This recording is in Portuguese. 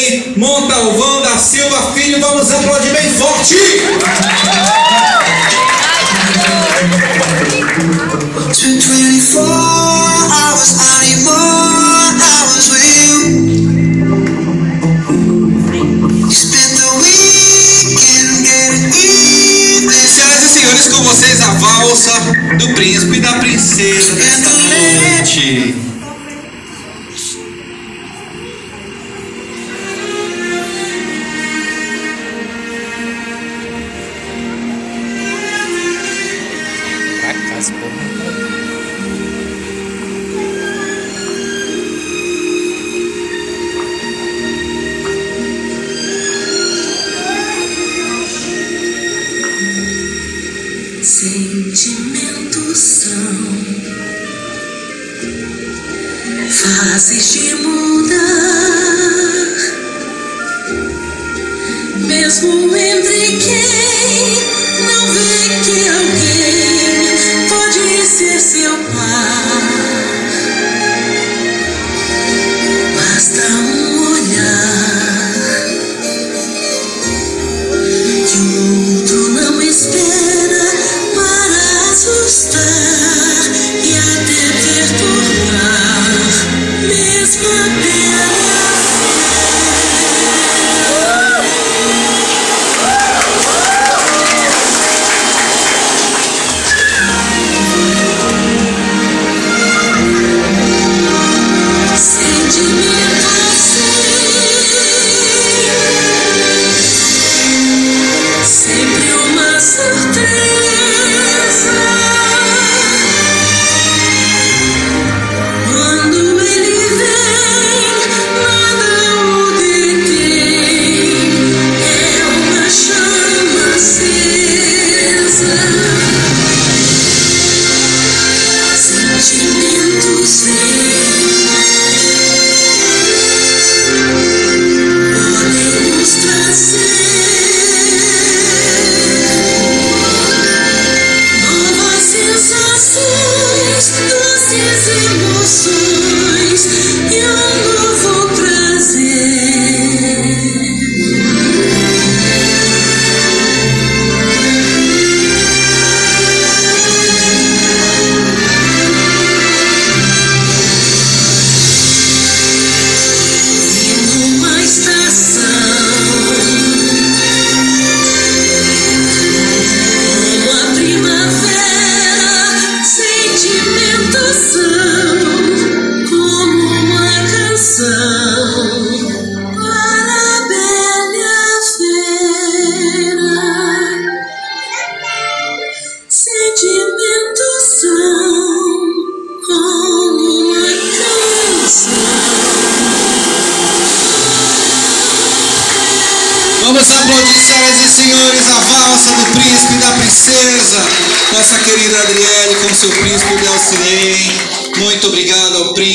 Alcirei Montalvão da Silva Filho. Vamos aplaudir bem forte! 24 hours, I need more hours with you. You spent the weekend getting even. Senhoras e senhores, com vocês a valsa do príncipe e da princesa Sentimentos são fases de mudar, mesmo entre quem não vê que alguém pode ser seu par. Vamos aplaudir, senhoras e senhores, a valsa do príncipe e da princesa. Nossa querida Adriele com seu príncipe Delcirei. Muito obrigado ao príncipe.